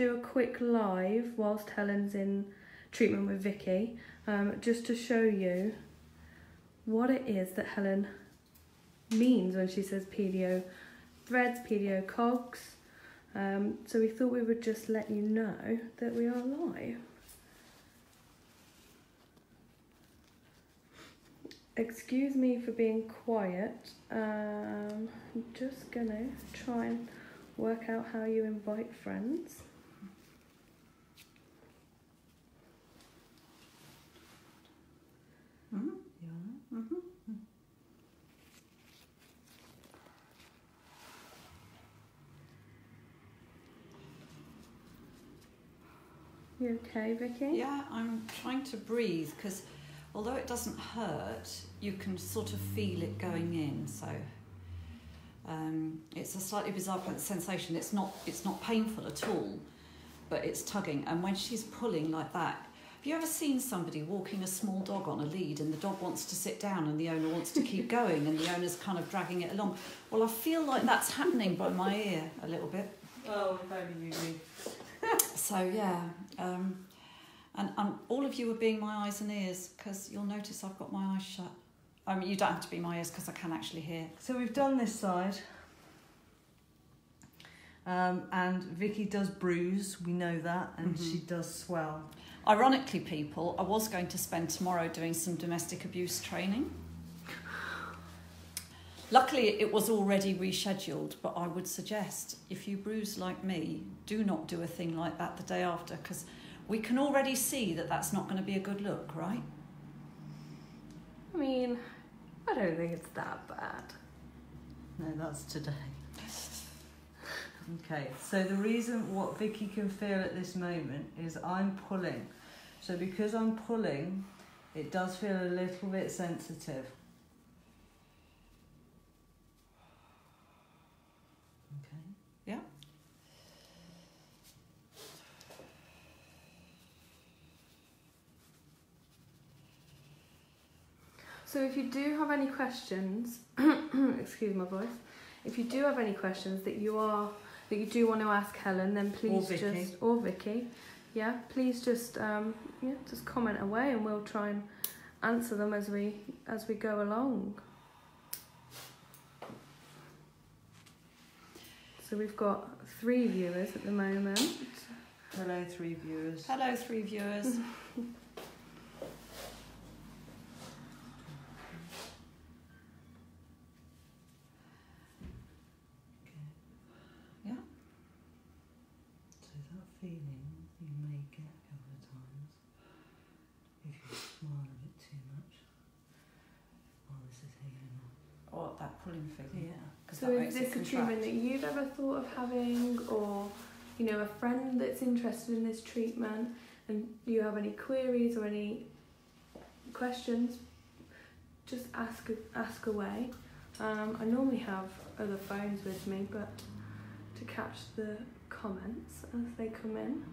do a quick live whilst Helen's in treatment with Vicky, um, just to show you what it is that Helen means when she says PDO threads, PDO cogs. Um, so we thought we would just let you know that we are live. Excuse me for being quiet. Um, I'm just gonna try and work out how you invite friends. Mm-hmm. Yeah. Mm-hmm. You okay, Vicky? Yeah, I'm trying to breathe because although it doesn't hurt, you can sort of feel it going in. So um, it's a slightly bizarre sensation. It's not it's not painful at all, but it's tugging. And when she's pulling like that, have you ever seen somebody walking a small dog on a lead and the dog wants to sit down and the owner wants to keep going and the owner's kind of dragging it along? Well, I feel like that's happening by my ear a little bit. Oh, if only you knew. So yeah, um, and and all of you are being my eyes and ears because you'll notice I've got my eyes shut. I mean, you don't have to be my ears because I can actually hear. So we've done this side. Um, and Vicky does bruise, we know that, and Mhm. she does swell. Ironically, people, I was going to spend tomorrow doing some domestic abuse training. Luckily, it was already rescheduled, but I would suggest if you bruise like me, do not do a thing like that the day after because we can already see that that's not going to be a good look, right? I mean, I don't think it's that bad. No, that's today. Okay, so the reason what Vicky can feel at this moment is I'm pulling. So because I'm pulling, it does feel a little bit sensitive. Okay. Yeah. So if you do have any questions, excuse my voice. If you do have any questions that you are that you do want to ask Helen, then please Vicky. just or Vicky, yeah, please just um, yeah, just comment away, and we'll try and answer them as we as we go along. So we've got three viewers at the moment. Hello, three viewers. Hello, three viewers. Yeah. So that feeling you may get a couple of times if you smile a bit too much while this is healing up. Or that pulling feeling. Yeah. So is this a treatment that you've ever thought of having, or you know, a friend that's interested in this treatment, and you have any queries or any questions? Just ask ask away. Um, I normally have other phones with me, but to catch the comments as they come in,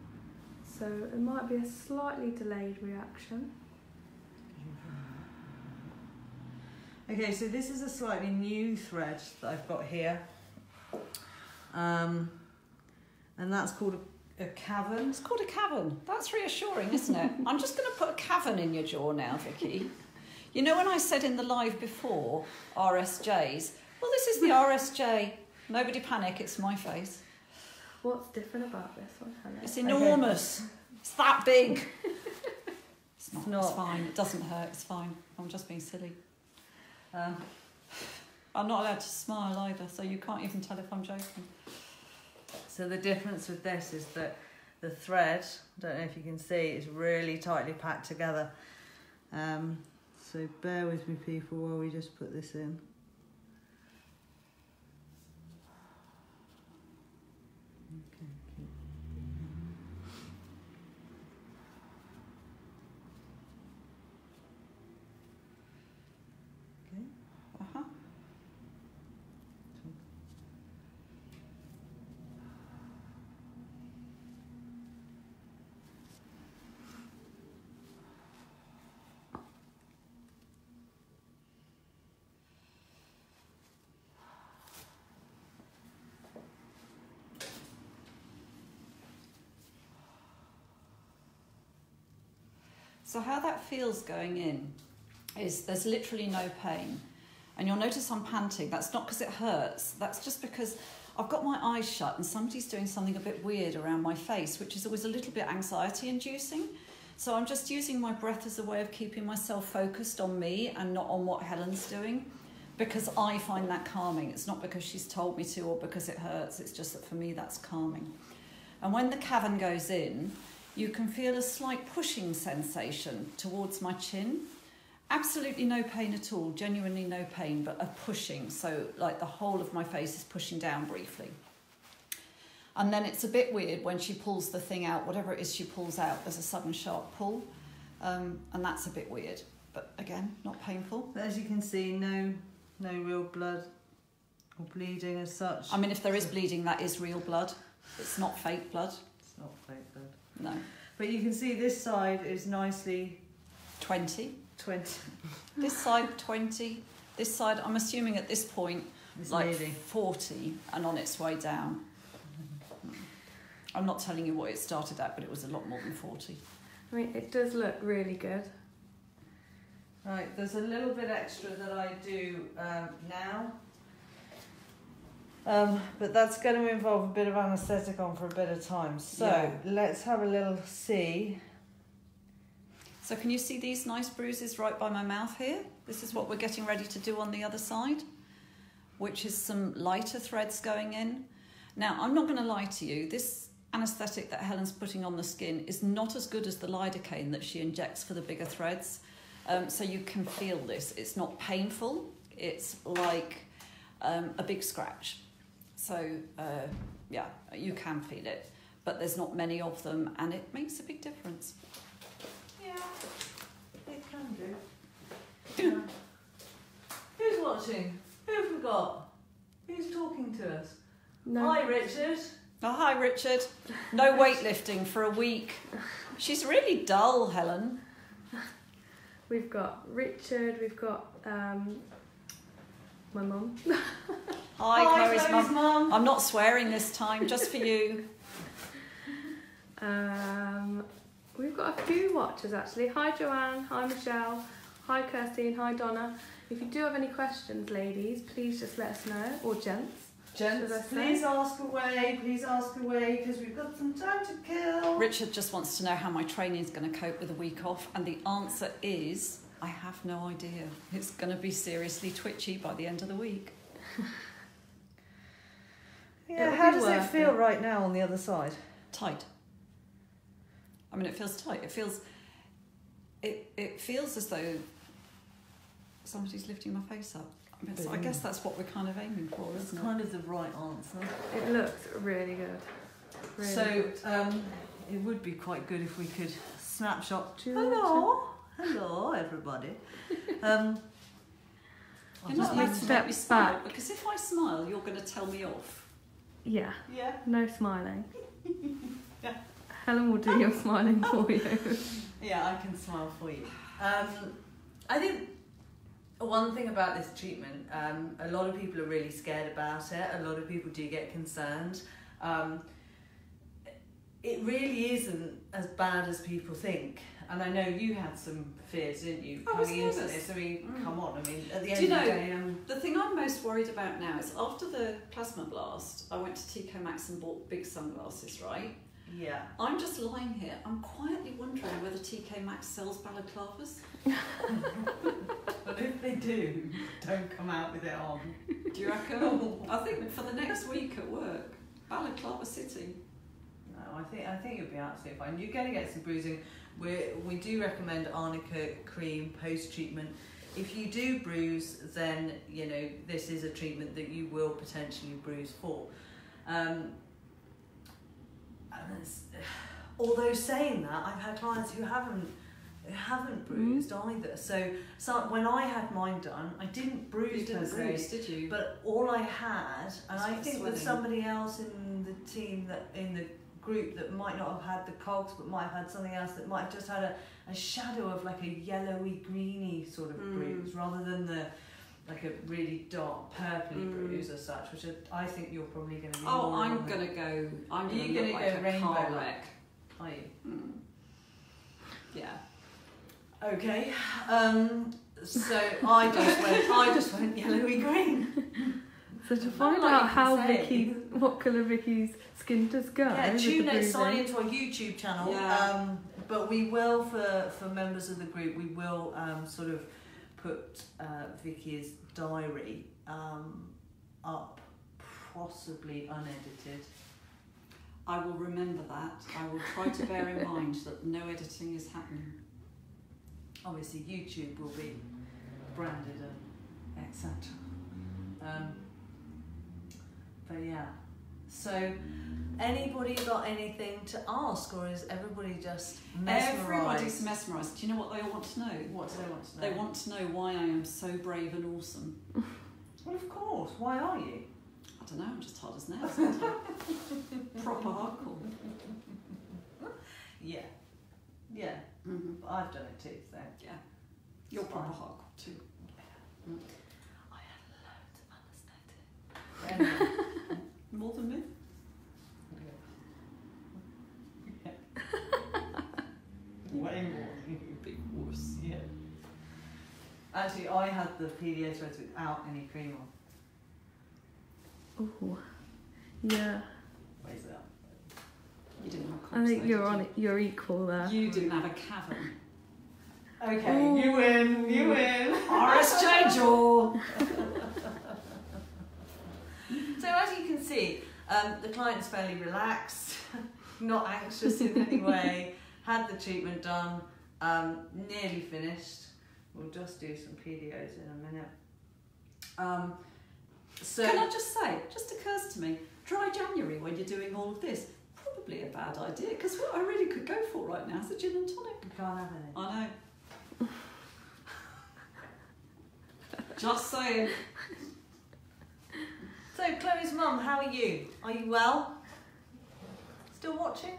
so it might be a slightly delayed reaction. Okay, so this is a slightly new thread that I've got here. Um, and that's called a, a cavern. It's called a cavern. That's reassuring, isn't it? I'm just going to put a cavern in your jaw now, Vicky. You know when I said in the live before RSJs? Well, this is the RSJ. Nobody panic, it's my face. What's different about this one, Helen? It's enormous. It's that big. It's not, It's not. It's fine. It doesn't hurt. It's fine. I'm just being silly. Um, I'm not allowed to smile either, so you can't even tell if I'm joking. so the difference with this is that the thread, I don't know if you can see, is really tightly packed together. Um, so bear with me, people, while we just put this in. Okay, keep- Okay. Uh-huh. So how that feels going in is there's literally no pain. And you'll notice I'm panting. That's not because it hurts. That's just because I've got my eyes shut and somebody's doing something a bit weird around my face, which is always a little bit anxiety inducing. So I'm just using my breath as a way of keeping myself focused on me and not on what Helen's doing because I find that calming. It's not because she's told me to or because it hurts, it's just that for me that's calming. And when the cavern goes in, you can feel a slight pushing sensation towards my chin. Absolutely no pain at all, genuinely no pain, but a pushing. So, like the whole of my face is pushing down briefly. And then it's a bit weird when she pulls the thing out, whatever it is she pulls out, there's a sudden sharp pull. Um, and that's a bit weird, but again, not painful. But as you can see, no, no real blood or bleeding as such. I mean, if there is bleeding, that is real blood. It's not fake blood. It's not fake blood. No. But you can see this side is nicely 20. 20. This side, 20. This side, I'm assuming at this point, It's like nearly. 40 and on its way down. I'm not telling you what it started at, but it was a lot more than 40. I mean, it does look really good. Right, there's a little bit extra that I do um, now. Um, but that's going to involve a bit of anaesthetic on for a bit of time. So Yeah. let's have a little see. So, can you see these nice bruises right by my mouth here? This is what we're getting ready to do on the other side, which is some lighter threads going in. Now, I'm not going to lie to you, this anaesthetic that Helen's putting on the skin is not as good as the lidocaine that she injects for the bigger threads. Um, so, you can feel this. It's not painful, it's like um, a big scratch. So, uh, yeah, you can feel it, but there's not many of them, and it makes a big difference. Yeah, it can do. Yeah. Who's watching? Who have we got? Who's talking to us? No, Hi, Richard. Oh, hi, Richard. No weightlifting for a week. She's really dull, Helen. we've got Richard. We've got um, my mum. Hi, Chloe's Chloe's mum. mum. I'm not swearing this time, just for you. Um, we've got a few watchers actually. Hi Joanne. Hi Michelle. Hi Kirsty hi Donna. If you do have any questions, ladies, please just let us know, or gents. Gents, Should I say? please ask away, please ask away, because we've got some time to kill. Richard just wants to know how my training is going to cope with a week off, and the answer is I have no idea. It's going to be seriously twitchy by the end of the week. Yeah, how does it feel it. right now on the other side? Tight. I mean, it feels tight. It feels. It it feels as though somebody's lifting my face up. I, mean, so I guess that's what we're kind of aiming for, That's isn't it? kind of the right answer. It looks really good. Really so, good. um, it would be quite good if we could snapshot. Do you want Hello, hello, everybody. Um, I'll You're just not allowed to step make me smile back. because if I smile, you're going to tell me off. Yeah, Yeah. no smiling. yeah. Helen will do your smiling for you. Yeah, I can smile for you. Um, I think one thing about this treatment, um, a lot of people are really scared about it. A lot of people do get concerned. Um, it really isn't as bad as people think. And I know you had some fears, didn't you, I coming into this? I mean, Mm. come on. I mean, at the Do end you of the day, um, The thing I'm most worried about now is after the plasma blast, I went to TK Maxx and bought big sunglasses, right? yeah. I'm just lying here. I'm quietly wondering whether TK Maxx sells balaclavas. But if they do, don't come out with it on. Do you reckon? I think for the next week at work, balaclava city. No, I think I think you'll be absolutely fine. You're going to get some bruising. We we do recommend arnica cream post treatment. If you do bruise, then you know this is a treatment that you will potentially bruise for. Um, although saying that, I've had clients who haven't who haven't bruised either. So, so when I had mine done, I didn't bruise You didn't bruise, did you? But all I had, and I think with somebody else in the team that in the group that might not have had the cogs, but might have had something else that might have just had a, a shadow of like a yellowy, greeny sort of Mm. bruise, rather than the like a really dark purpley Mm. bruise as such, which I I think you're probably going to be. oh, I'm gonna go. I'm gonna you look like go a rainbow car wreck. Are you? Mm. Yeah. Okay. Um, so I just went. I just went yellowy green. So to find like out how say. Vicky, what colour Vicky's skin does go. Yeah, with the tune it. Sign into our YouTube channel. Yeah. Um, but we will for for members of the group. We will um, sort of put uh, Vicky's diary um, up, possibly unedited. I will remember that. I will try to bear in mind that no editing is happening. Obviously, YouTube will be branded and etc. Um, but yeah. So, anybody got anything to ask, or is everybody just mesmerized? Everybody's mesmerised? mesmerised. Do you know what they all want to know? What do they want to know? They want to know why I am so brave and awesome. Well, of course. Why are you? I don't know, I'm just hard as nails. Proper hardcore. Yeah. Yeah. Mm-hmm. I've done it too, so. Yeah. You're proper hardcore too. I had loads of anesthetic. Anyway. More than me? Way more you. Big wuss. Yeah. Actually, I had the PDO threads without any cream on. Ooh. Yeah, Weighs it up. You didn't have I think cobs, you're though, on did it. You're equal there. You You didn't have a cavern. Okay, Ooh. you win. You win. RSJ Jaw! So as you can see, um, the client's fairly relaxed, not anxious in any way. Had the treatment done, um, nearly finished. We'll just do some PDOs in a minute. Um, so Can I just say, just occurs to me, dry January when you're doing all of this, probably a bad idea because what I really could go for right now is a gin and tonic. you can't have any. I know. just saying. So Chloe's mum, how are you? Are you well? Still watching?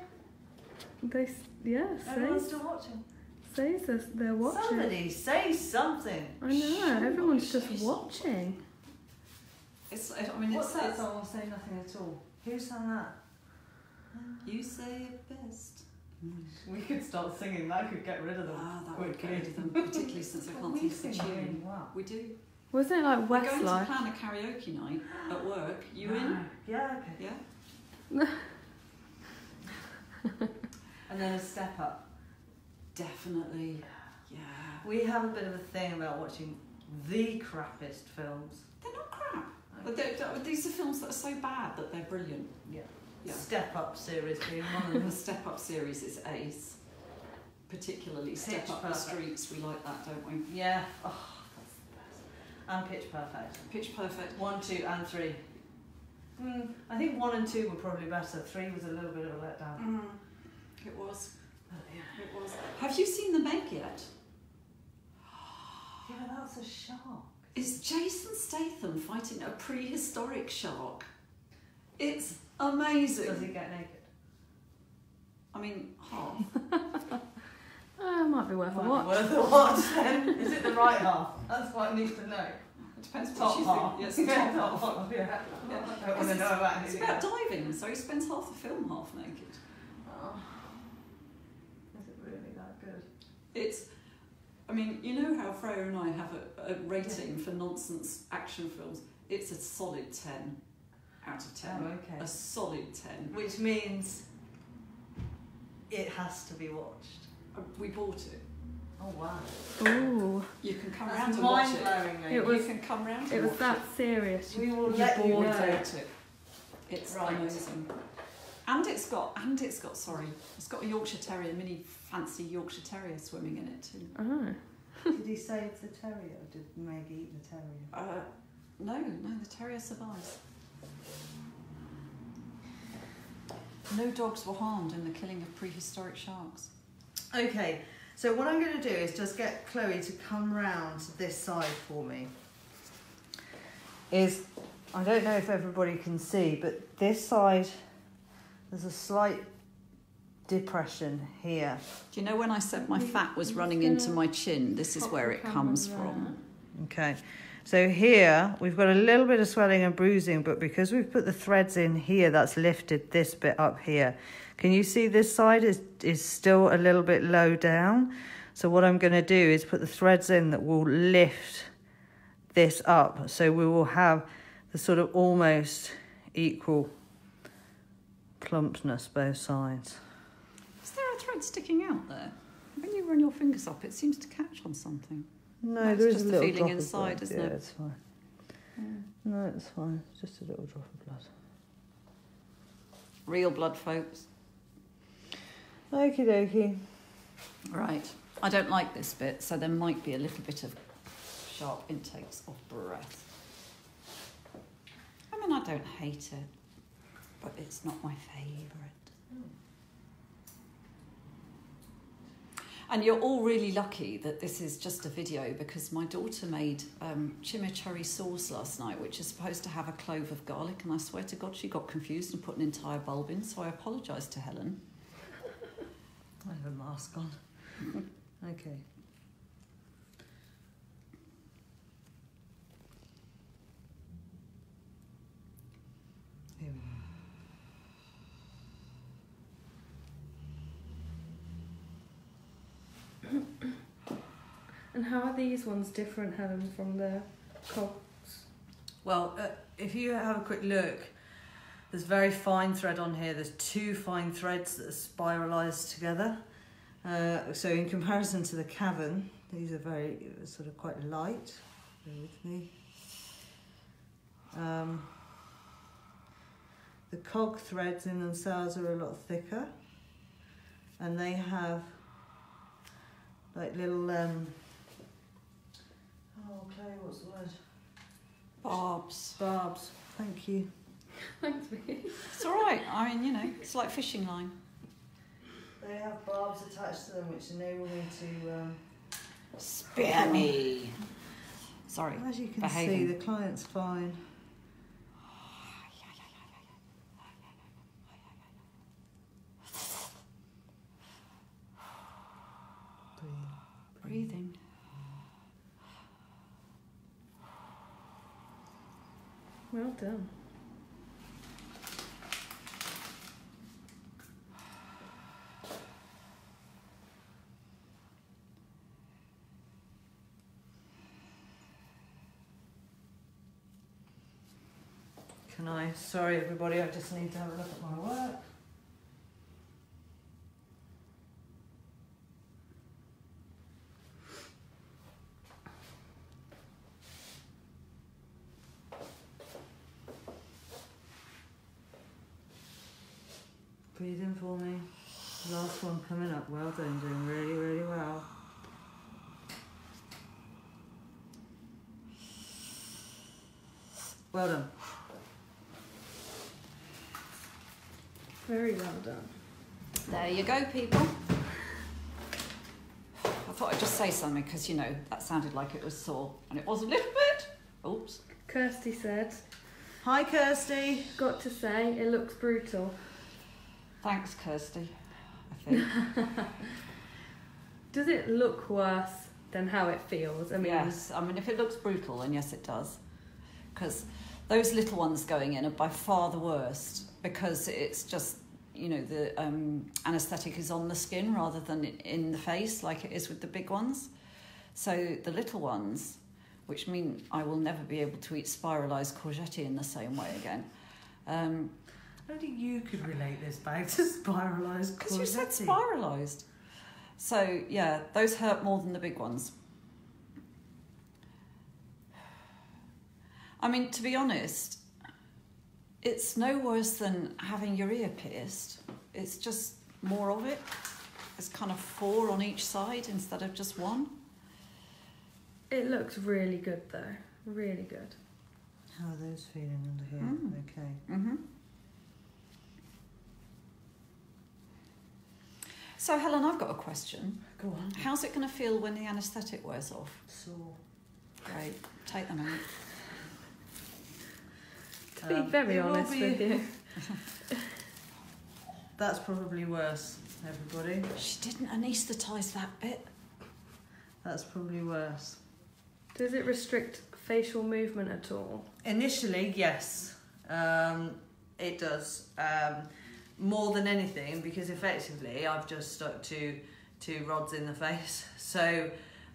They, s- yeah, Everyone's say, still watching. says they're, they're watching. Somebody say something. I know, Sure, everyone's just something. watching. It's, I mean, What's it's, that it's song? Say nothing at all. Who sang that? You say it best. We could start singing. That could get rid of them. Ah, that would get rid of them, particularly since I can't we sing the tune. well. We do. Wasn't it like We're going to plan a karaoke night at work. You in? Yeah. Okay. Yeah. And then a step up. Definitely. Yeah. We have a bit of a thing about watching the crappiest films. They're not crap. But they're, they're- these are films that are so bad that they're brilliant. Yeah. Yeah. Step Up series being one of The them. Step Up series is ace. Particularly Step Pitch Up the Streets. We like that, don't we? yeah. Oh, the. And Pitch Perfect. Pitch Perfect. One, two, and three. Mm, I think one and two were probably better. Three was a little bit of a letdown. Mm. It was. Yeah. It was. Have you seen The Meg yet? Yeah, that's a shark. Is Jason Statham fighting a prehistoric shark? It's amazing. Does he get naked? I mean, half. Ah, might be worth a Might be watch. Worth a watch then. Is it the right half? That's what I need to know. It depends what Top you half. think. Yes, the top half. half. Yeah. Yeah. I don't want to know about It's about else. diving, so he spends half the film half naked. Oh. Is it really that good? It's, I mean, you know how Freya and I have a, a rating for nonsense action films? It's a solid 10 out of 10. Oh, okay. A solid 10. Which means it has to be watched. We bought it. Oh wow. Ooh, You can come That's round and watch mind it. blowing. It was- you can come round it was watch that serious. We will you let you know. it. it. it. It's Right. amazing. And it's got, and it's got, sorry, it's got a Yorkshire Terrier, mini fancy Yorkshire Terrier swimming in it too. Oh. Did he save the terrier or did Meg eat the terrier? Uh, no, no, the terrier survives. No dogs were harmed in the killing of prehistoric sharks. Okay, so what I'm going to do is just get Chloe to come round to this side for me. Is I don't know if everybody can see, but this side there's a slight depression here. Do you know when I said my fat was running into my chin? This is where it comes from. Okay, so here we've got a little bit of swelling and bruising, but because we've put the threads in here, that's lifted this bit up here. Can you see this side is, is still a little bit low down? So what I'm going to do is put the threads in that will lift this up. So we will have the sort of almost equal plumpness both sides. Is there a thread sticking out there? When you run your fingers up, it seems to catch on something. No, it's there is just a the little feeling drop of inside, blood. isn't yeah, it? it's fine. No, it's fine. It's just a little drop of blood. Real blood, folks. Okie dokie. Right. I don't like this bit, so there might be a little bit of sharp intakes of breath. I mean, I don't hate it, but it's not my favourite. And you're all really lucky that this is just a video because my daughter made um, chimichurri sauce last night, which is supposed to have a clove of garlic, and I swear to God she got confused and put an entire bulb in, so I apologise to Helen. I have a mask on. okay. Here we go. And how are these ones different, Helen, from the cogs? Well, uh, if you have a quick look, there's very fine thread on here. There's two fine threads that are spiralised together. Uh, so in comparison to the cavern, these are very sort of quite light. Bear with me. Um, the cog threads in themselves are a lot thicker, and they have like little um. Oh, Chloe, what's the word? Barbs. Barbs. Thank you. Thanks, Vicky. It's all right. I mean, you know, it's like fishing line. They have barbs attached to them, which enable me to. Um, Spare me. Sorry. as you can Behaving. see, the client's fine. Breathing. Well done. Can I? Sorry, everybody. I just need to have a look at my work. Breathe in for me. Last one coming up. Well done. Doing really, really well. Well done. Very well done. There you go, people. I thought I'd just say something because, you know, that sounded like it was sore. And it was a little bit. Oops. Kirsty said, Hi, Kirsty. got to say, it looks brutal. Thanks, Kirsty. I think. Does it look worse than how it feels? I mean, yes. I mean, if it looks brutal, then yes, it does. Because those little ones going in are by far the worst because it's just, you know, the um, anaesthetic is on the skin rather than in the face like it is with the big ones. So the little ones, which mean I will never be able to eat spiralised courgette in the same way again. Um, Only you could relate this back to spiralised Because you said spiralised. So, yeah, those hurt more than the big ones. I mean, to be honest, it's no worse than having your ear pierced. It's just more of it. It's kind of four on each side instead of just one. it looks really good though. Really good. How are those feeling under here? Mm. Okay. Mm-hmm. So, Helen, I've got a question. Go on. How's it going to feel when the anaesthetic wears off? So, Great. Take them out. To be Um, very honest be- with you. that's probably worse, everybody. She didn't anaesthetise that bit. That's probably worse. Does it restrict facial movement at all? Initially, yes, um, it does. Um, more than anything, because effectively I've just stuck to two rods in the face. So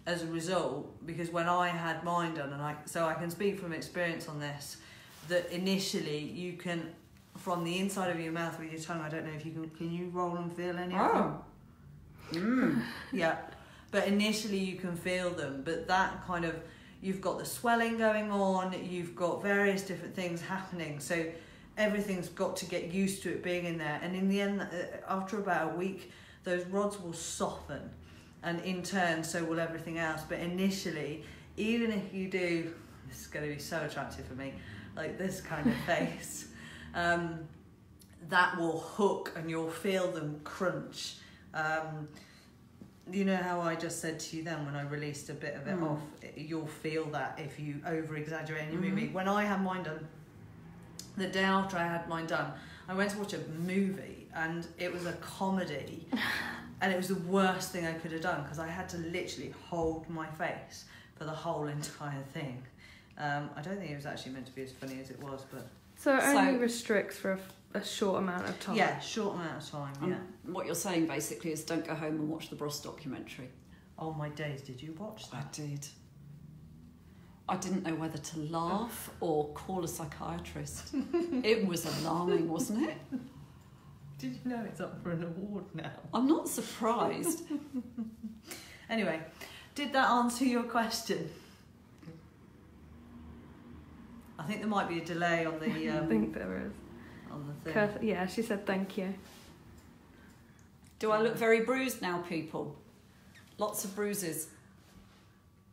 as a result, because when I had mine done, and I so I can speak from experience on this, that initially you can from the inside of your mouth with your tongue. I don't know if you can. Can you roll and feel any of them? Mm. Yeah, but initially you can feel them, but that kind of you've got the swelling going on, you've got various different things happening, so everything's got to get used to it being in there, and in the end, uh, after about a week, those rods will soften, and in turn, so will everything else. But initially, even if you do, this is going to be so attractive for me, like this kind of face. Um, that will hook and you'll feel them crunch um, you know how I just said to you then when I released a bit of it Mm. off, you'll feel that if you over exaggerate and you Mhm. movie. When I had mine done, the day after I had mine done, I went to watch a movie and it was a comedy and it was the worst thing I could have done because I had to literally hold my face for the whole entire thing. Um, I don't think it was actually meant to be as funny as it was, but So it only So- restricts for a, f- a short amount of time. yeah, short amount of time. Um, Yeah. What you're saying basically is don't go home and watch the Bros documentary. Oh my days! Did you watch that? I did. I didn't know whether to laugh or call a psychiatrist. it was alarming, wasn't it? Did you know it's up for an award now? I'm not surprised. Anyway, did that answer your question? I think there might be a delay on the I um, think there is. on the thing. Kath- yeah, she said thank you. Do I look very bruised now, people? Lots of bruises.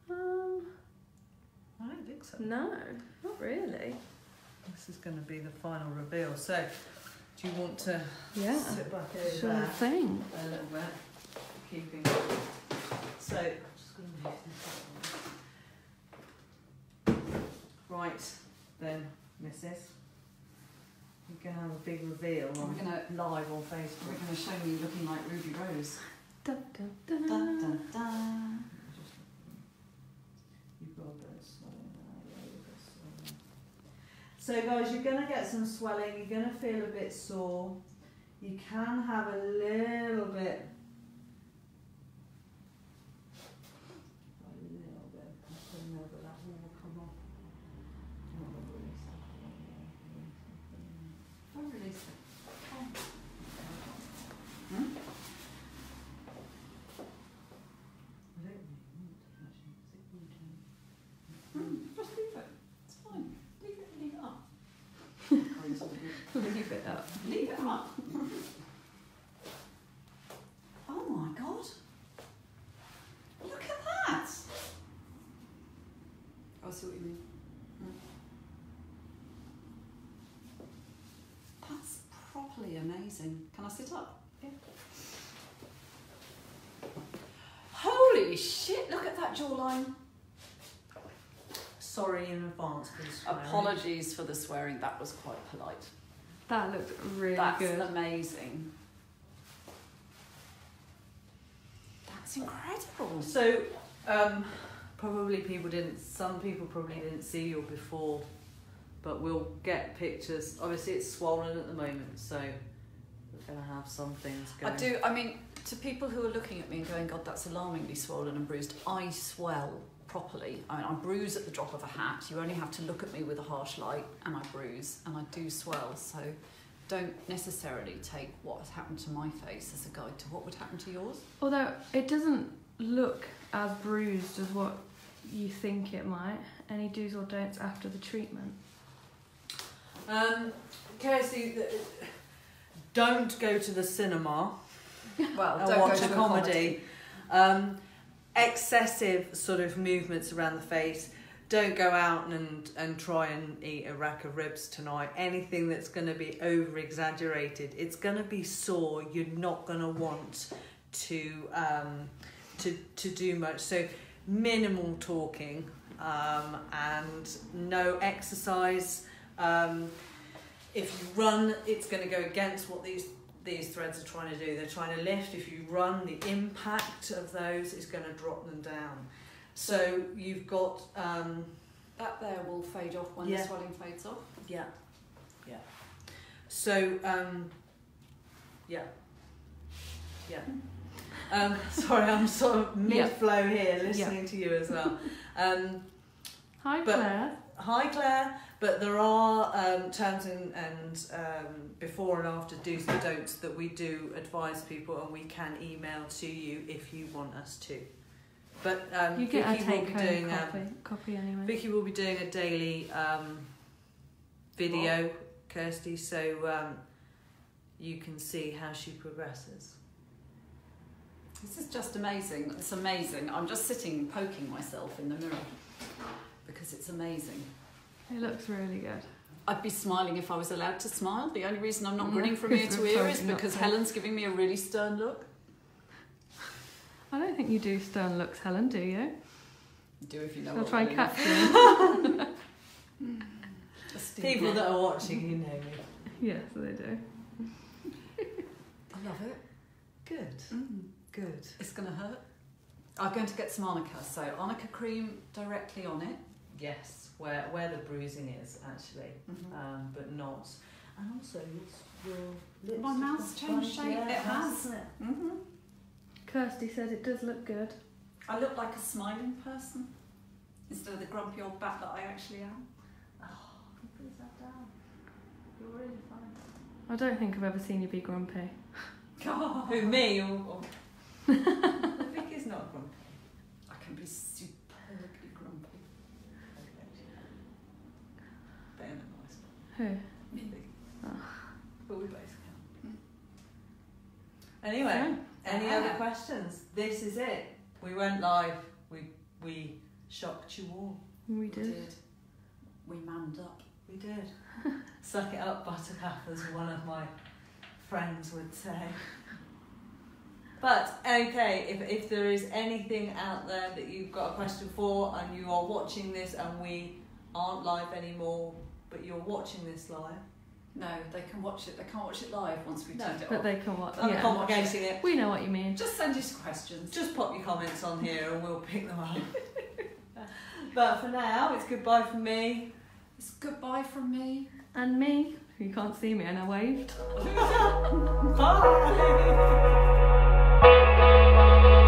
Um, I don't think so. no, not really. This is going to be the final reveal. So, do you want to Yeah, sit back over sure there thing. a little bit, keeping? So, just going to move this. Right then, Mrs. We're going to have a big reveal We're gonna live on Facebook. we're gonna show me looking like Ruby Rose. Dun, dun, dun. You've got. So guys, you're going to get some swelling, you're going to feel a bit sore. You can have a little bit a little bit of concern there, but that will come off. Not really something. Don't release it. I don't really want to actually, 'cause it will turn. Hmm, just leave it. It's fine. Leave it, leave it up. Leave it up. Leave it up. oh my god. Look at that. Oh, I see what you mean. Hmm. That's properly amazing. Can I sit up? Yeah. Holy shit, look at that jawline. Sorry in advance for the swearing. Apologies for the swearing, that was quite polite. That looked really That's good. amazing. That's incredible. So, um, probably people didn't. Some people probably didn't see you before, but we'll get pictures. Obviously, it's swollen at the moment, so we're gonna have some things going. I do, I mean, to people who are looking at me and going, God, that's alarmingly swollen and bruised, I swell properly. I mean, I bruise at the drop of a hat. You only have to look at me with a harsh light and I bruise and I do swell. So don't necessarily take what has happened to my face as a guide to what would happen to yours. Although it doesn't look as bruised as what you think it might. Any do's or don'ts after the treatment? Um, th- don't go to the cinema. Well, and watch a comedy. Um, excessive sort of movements around the face. Don't go out and, and try and eat a rack of ribs tonight. Anything that's going to be over exaggerated, it's going to be sore. You're not going to want to um, to to do much. So minimal talking um, and no exercise. Um, if you run, it's going to go against what these these threads are trying to do. They're trying to lift. If you run, the impact of those is going to drop them down. So you've got um, That there will fade off when Yeah. the swelling fades off. yeah, yeah. So um, yeah, yeah. Um, sorry, I'm sort of mid-flow here, listening to you as well. Um, Hi, But- Claire. Hi, Claire. But there are um, terms and, and um, before and after do's and don'ts that we do advise people, and we can email to you if you want us to. But um, You get Vicky a will be home doing copy, um, copy anyway. Vicky will be doing a daily um, video, Kirsty, so um, you can see how she progresses. This is just amazing. It's amazing. I'm just sitting poking myself in the mirror because it's amazing. It looks really good. I'd be smiling if I was allowed to smile. The only reason I'm not Mm, grinning from ear to ear is because to. Helen's giving me a really stern look. I don't think you do stern looks, Helen, do you? Do if you know I'll what try and catch mean. you. People that are watching, you know me. yes, they do. I love it. Good, Mm. good. It's going to hurt. I'm going to get some arnica. So arnica cream directly on it. Yes, where where the bruising is actually, Mhm. um, but not. And also your, your lips. My mouth's changed shape, yeah, it has. hasn't it? hmm Kirsty said it does look good. I look like a smiling person instead of the grumpy old bat that I actually am. Oh, put that down. You're really funny. I don't think I've ever seen you be grumpy. God. Who me or? or... Vicky's not grumpy. I can be superbly grumpy. But in a Who? way. But we both can. Anyway, Yeah. any Ah. other questions? This is it. We went live. We we shocked you all. We We did. did. We manned up. We did. Suck it up, Buttercup, as one of my friends would say. But okay, if, if there is anything out there that you've got a question for and you are watching this and we aren't live anymore, but you're watching this live, No, they can watch it. They can't watch it live once we No, turned it But off. they can watch. I'm Yeah. complicating it. We know what you mean. Just send us questions. Just pop your comments on here and we'll pick them up. but for now, it's goodbye from me. It's goodbye from me. And me. You can't see me and I waved. Bye.